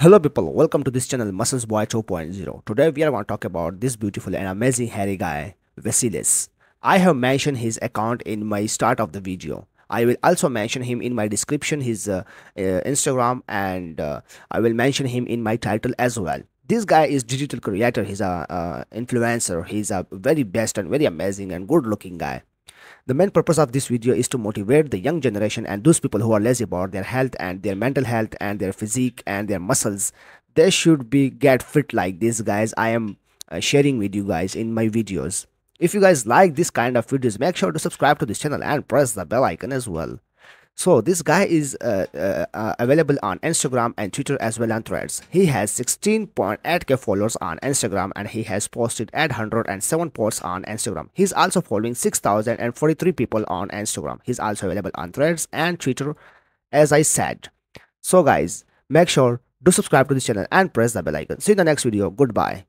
Hello people, welcome to this channel Muscles Boi 2.0. Today we are going to talk about this beautiful and amazing hairy guy, Vasilis. I have mentioned his account in my start of the video. I will also mention him in my description, his uh, uh, Instagram and uh, I will mention him in my title as well. This guy is digital creator, he's a influencer, he's a very best and very amazing and good looking guy. The main purpose of this video is to motivate the young generation and those people who are lazy about their health and their mental health and their physique and their muscles. They should be get fit like these guys. I am uh, sharing with you guys in my videos. If you guys like this kind of videos, make sure to subscribe to this channel and press the bell icon as well. So this guy is uh, uh, uh, available on Instagram and Twitter as well on Threads. He has 16.8k followers on Instagram and he has posted 807 posts on Instagram. He's also following 6,043 people on Instagram. He's also available on Threads and Twitter as I said. So guys, make sure to subscribe to this channel and press the bell icon. See you in the next video. Goodbye.